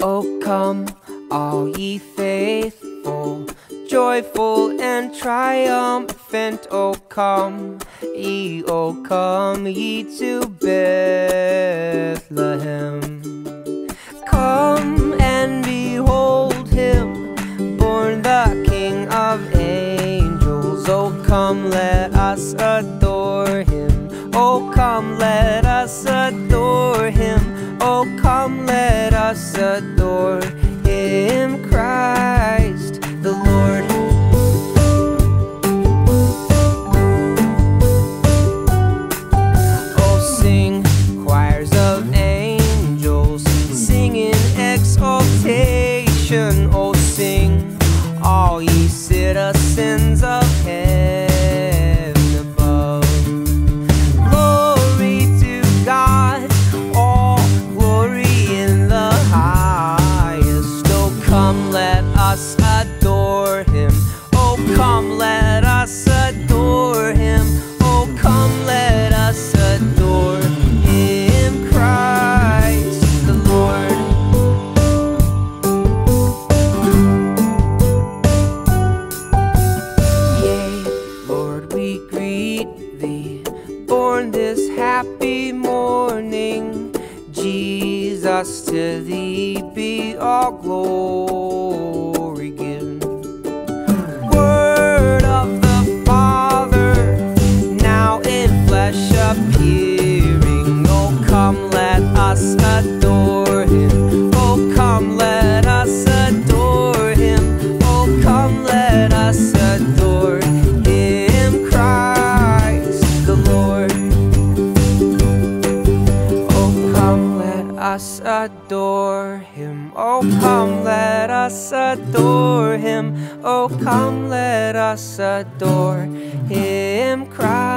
Oh, come, all ye faithful, joyful and triumphant. Oh, come, ye, oh, come ye to Bethlehem. Come and behold him, born the King of angels. Oh, come, let us adore him. Oh, come, let us happy morning. Jesus, to thee be all glory given. Word of the Father, now in flesh appearing. Oh, come, let us adore us adore him. Oh, come, let us adore him. Oh, come, let us adore him, Christ.